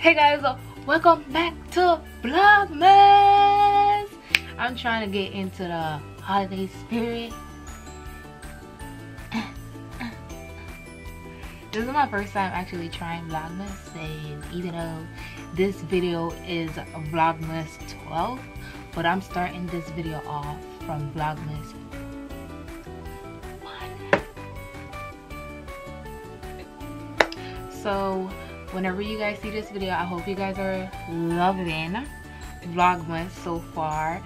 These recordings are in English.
Hey guys, welcome back to Vlogmas. I'm trying to get into the holiday spirit. This is my first time actually trying Vlogmas and even though this video is Vlogmas 12, but I'm starting this video off from Vlogmas 1. So whenever you guys see this video i hope you guys are loving vlogmas so far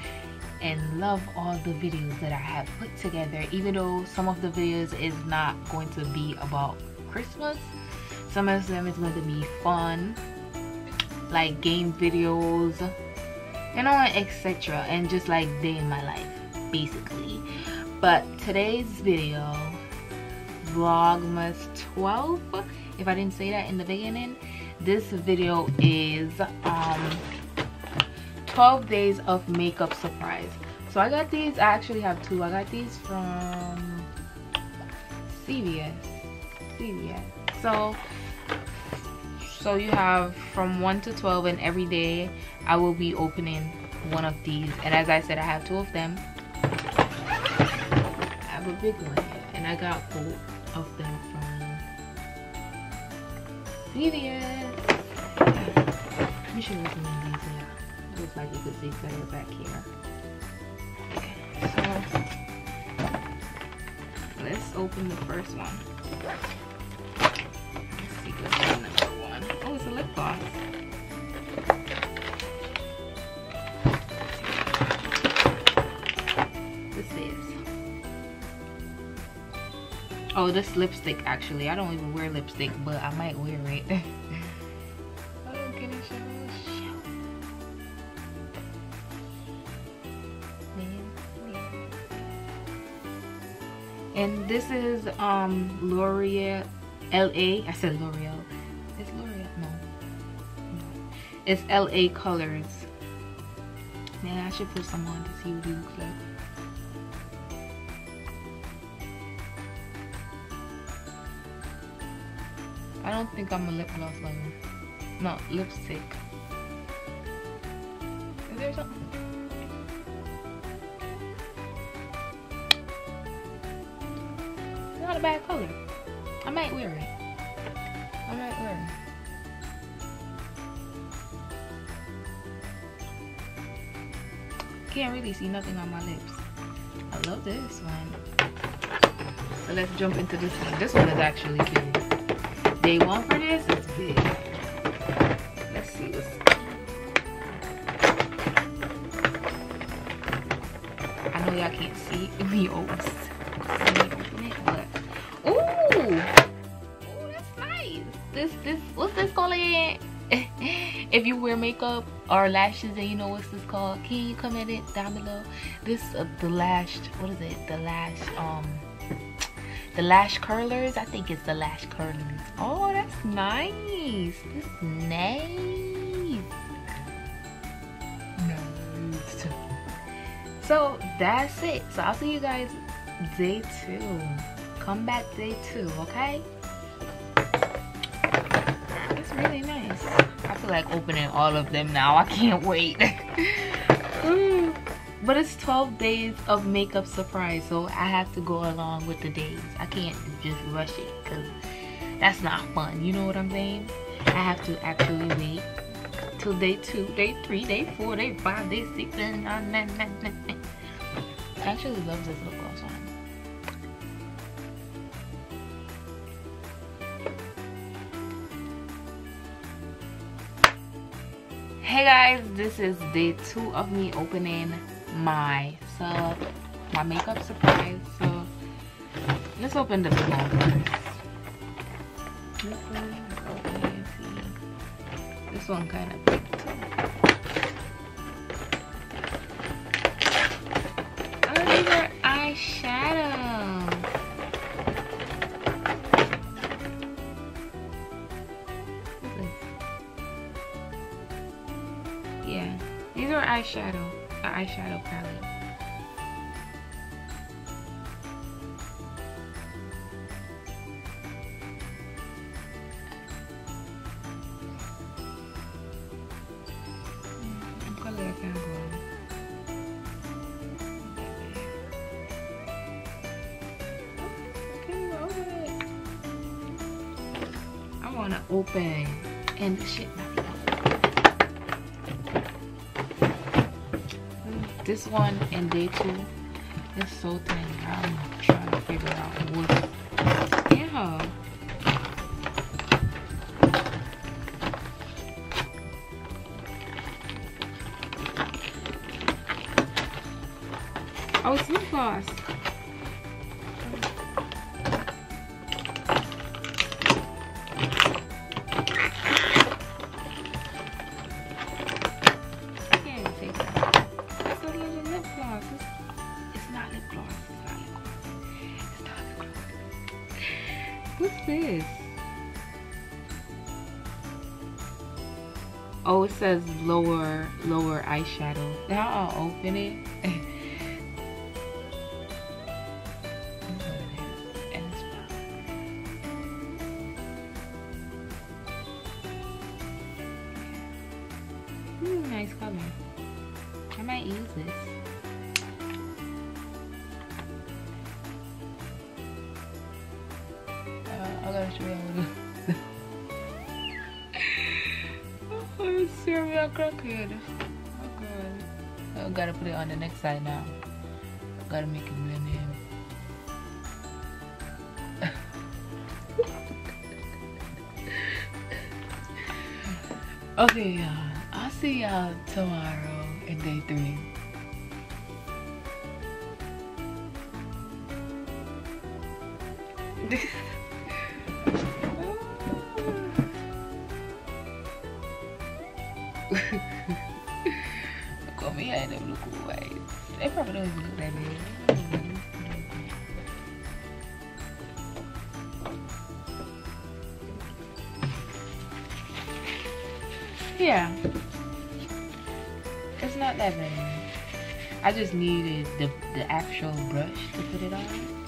and love all the videos that i have put together. Even though some of the videos is not going to be about christmas some of them is going to be fun like game videos and all etc and just like day in my life basically. But today's video vlogmas 12 if I didn't say that in the beginning this video is um 12 days of makeup surprise. So I got these I actually have two. I got these from CVS CVS so so you have from 1 to 12 and every day I will be opening one of these. And as I said I have two of them. I have a big one and I got both of them from Should look in these here. Looks like you could see better back here. Okay, so let's open the first one. Let's see what's the number one. Oh, it's a lip gloss. Oh, this lipstick actually. I don't even wear lipstick, but I might wear it. And this is um L'Oreal LA. I said L'Oreal. It's L'Oreal. No. no. It's LA Colors. Man, I should put some on to see what it looks like. I don't think I'm a lip gloss lover. No, lipstick. Is there something? Not a bad color. I might wear it. I might wear it. Can't really see nothing on my lips. I love this one. So let's jump into this one. This one is actually cute day one for this is big. Let's see what's I know y'all can't see me open it, but ooh, ooh, that's nice. This this what's this called if you wear makeup or lashes and you know what's this called, can you comment it down below? This uh, the lash, what is it? The lash um the lash curlers i think it's the lash curlers. Oh that's nice. That's nice. Nice. So that's it. So i'll see you guys day two. Come back day two okay? It's really nice. I feel like opening all of them now. I can't wait mm. But it's 12 days of makeup surprise so i have to go along with the days. I can't just rush it because that's not fun you know what i'm saying? I have to actually wait till day two day three day four day five day six and nine, nine, nine, nine. i actually love this lip gloss on. Hey guys this is day two of me opening my sub, my makeup surprise. So let's open the big one first. This one. This one kind of big too. Oh, these are eyeshadow. Yeah, these are eyeshadow an eyeshadow palette. Mm, I wanna open and shit my This one and day two is so tiny. I'm trying to figure out what. Yeah. Oh, it's lip gloss. It says lower, lower eyeshadow. Now I'll open it. Nice color. I might use this. Crackhead. Oh god. I gotta put it on the next side now. Gotta make it blend in. okay, y'all. I'll see y'all tomorrow in day three. Yeah. It's not that bad. I just needed the, the actual brush to put it on.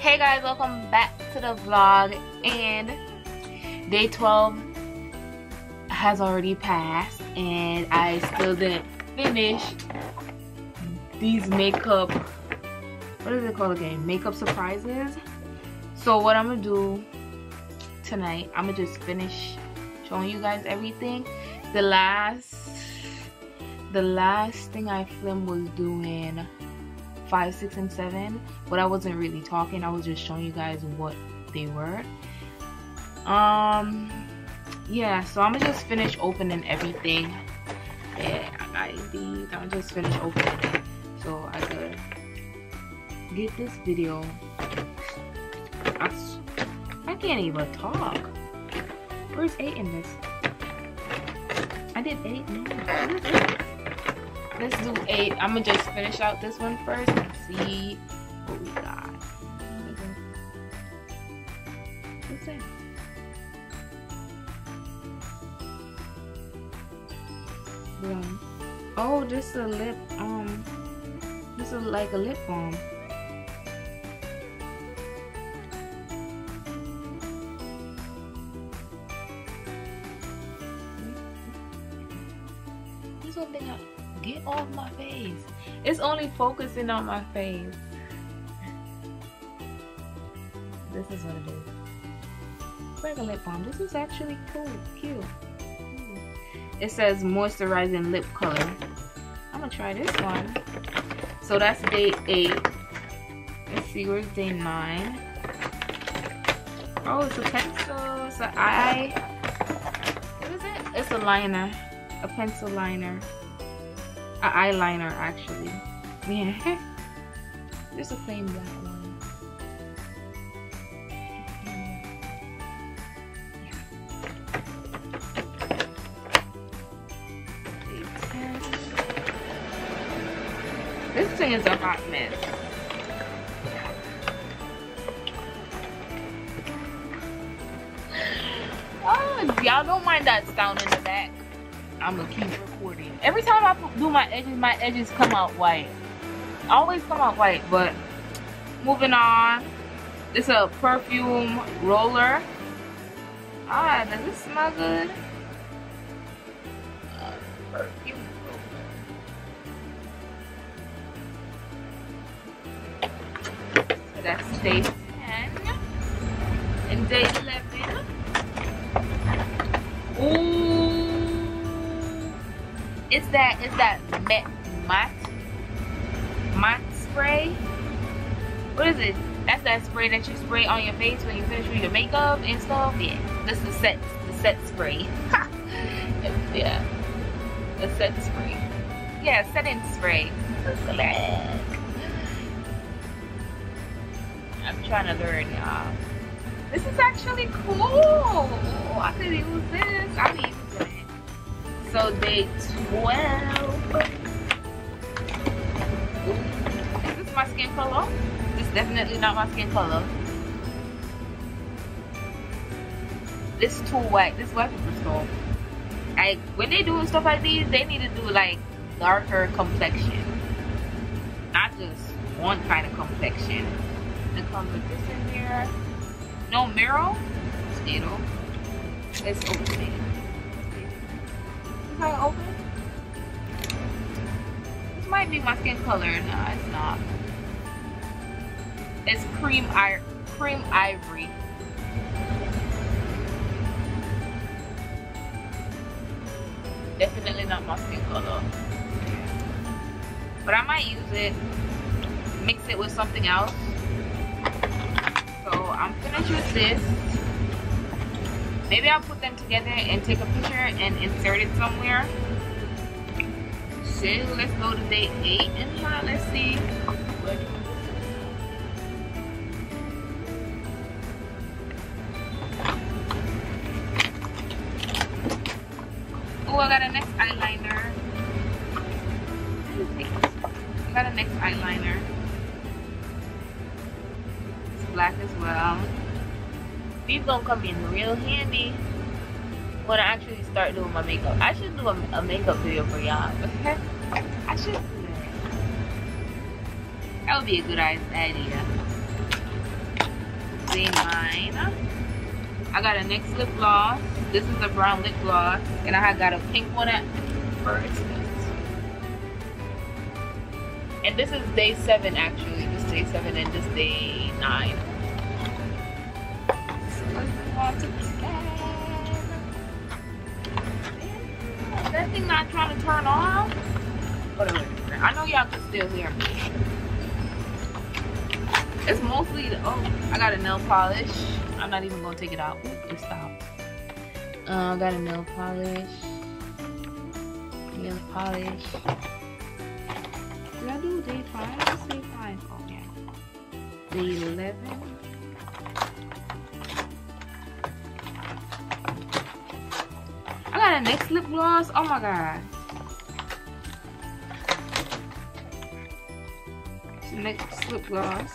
Hey guys welcome back to the vlog and day 12 has already passed and I still didn't finish these makeup what is it called again? Makeup surprises. So what I'm gonna do tonight I'm gonna just finish showing you guys everything. The last the last thing I filmed was doing five, six, and seven, but I wasn't really talking. I was just showing you guys what they were. Um, yeah, so I'm gonna just finish opening everything. Yeah, I these. I'm gonna just finish opening so I could get this video. I, I can't even talk. Where's eight in this? I did eight. No, let's do eight. I'm gonna just finish out this one first and see what we got. Um, oh, this is a lip. Um, this is like a lip balm. This one I Get off my face. It's only focusing on my face. This is what it is. Regular lip balm. This is actually cool, cute. It says moisturizing lip color. I'm gonna try this one. So that's day eight. Let's see, where's day nine? Oh, it's a pencil. It's an eye. What is it? It's a liner. A pencil liner. An eyeliner actually. Yeah. Just a plain black one. This thing is a hot mess. Oh, y'all don't mind that sound in the back. I'm gonna keep recording. Every time I do my edges, my edges come out white. Always come out white, but moving on. Is a perfume roller. Ah, does it smell good? Perfume So that's day 10. And day 11. Ooh. It's that, it's that matte, matte, spray. What is it? That's that spray that you spray on your face when you finish with your makeup and stuff. Yeah, this is set, the set spray. yeah, the set spray. Yeah, setting spray. I'm trying to learn, y'all. This is actually cool. I could use this. It. So day 12. Is this my skin color? This is definitely not my skin color. This is too white. This white people stuff. Like when they doing stuff like these, they need to do like darker complexion. Not just one kind of complexion. And come with this in here. No mirror. Potato. Let's open open? This might be my skin color. No, it's not. It's cream I cream ivory. Definitely not my skin color. But I might use it. Mix it with something else. So I'm finished with this. Maybe I'll put them together and take a picture and insert it somewhere. So let's go to day eight and now let's see Oh, I got a next eyeliner. I got a next eyeliner. It's black as well. These gonna come in real handy when I actually start doing my makeup. I should do a, a makeup video for y'all. Okay? I should that. Would be a good idea. See mine. I got a NYX lip gloss. This is a brown lip gloss. And I got a pink one at first. And this is day seven actually. This day seven and this day nine. That thing not trying to turn off? I know y'all can still hear me. It's mostly, the, oh, I got a nail polish. I'm not even gonna take it out. Oop, it stopped. Uh, I got a nail polish. Nail polish. Did I do day five? Day five. Oh yeah. Day eleven. I got lip gloss. Oh my god. Next lip gloss.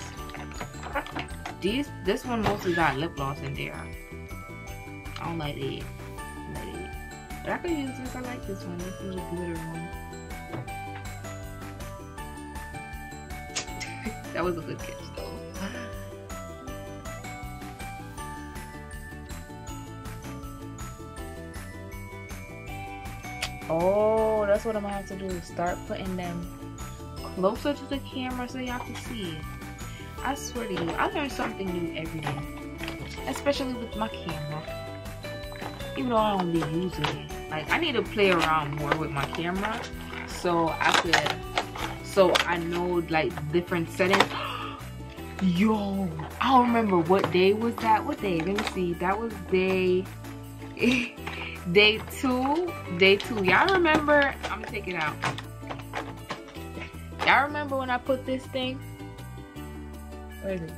These this one mostly got lip gloss in there. I don't like it. Like it. But I could use this. I like this one. This is a glitter one. that was a good catch Oh, that's what I'm gonna have to do. Start putting them closer to the camera so y'all can see. I swear to you, I learn something new every day. Especially with my camera. Even though I don't be using it. Like, I need to play around more with my camera. So I could, so I know like different settings. Yo, I don't remember what day was that. What day? Let me see. That was day, day two. Day two. Y'all remember? I'm gonna take it out. Y'all remember when I put this thing? Where is it?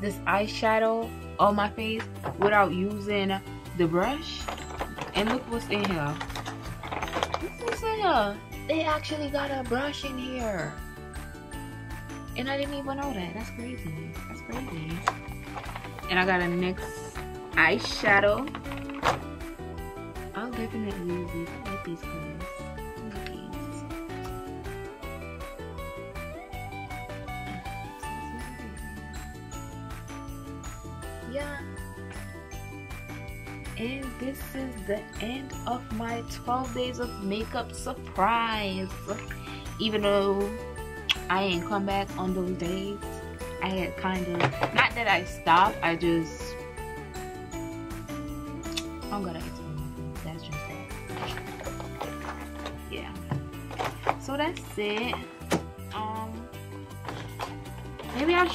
This eyeshadow on my face without using the brush? And look what's in here. Look what's in here. They actually got a brush in here. And I didn't even know that. That's crazy. That's crazy. And I got a NYX eyeshadow. Definitely use these. Colors. Yeah. And this is the end of my 12 days of makeup surprise. Even though I ain't come back on those days, I had kind of, not that I stopped, I just I'm gonna So that's it. Um, maybe I.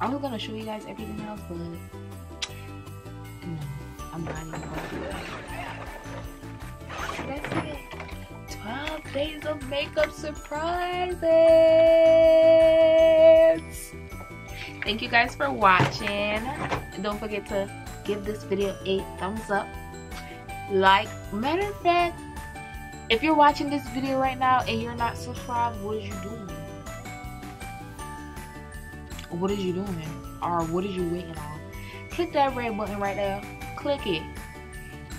I was gonna show you guys everything else, but no, I'm not even gonna do that. That's it. 12 days of makeup surprises. Thank you guys for watching. Don't forget to give this video a thumbs up like matter of fact if you're watching this video right now and you're not subscribed what is you doing? What is you doing? Or what is you waiting on? Click that red button right there. Click it.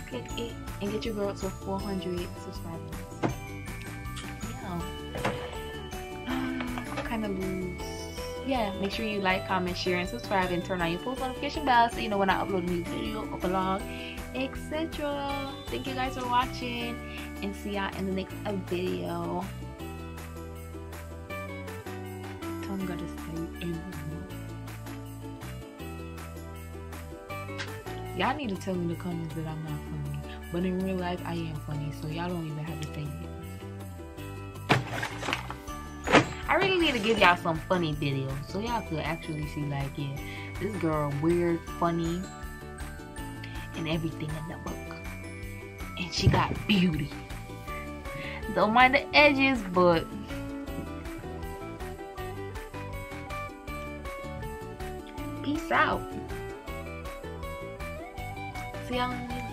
Click it and get your girl to 400 subscribers. Yeah. Kind of lose. Yeah, make sure you like, comment, share, and subscribe, and turn on your post notification bell so you know when I upload a new video or vlog, etc. Thank you guys for watching, and see y'all in the next video. Tongue gotta stay Y'all need to tell me in the comments that I'm not funny, but in real life I am funny, so y'all don't even have to say it. I really need to give y'all some funny videos so y'all could actually see like yeah this girl weird funny and everything in the book. And she got beauty. Don't mind the edges but peace out. See y'all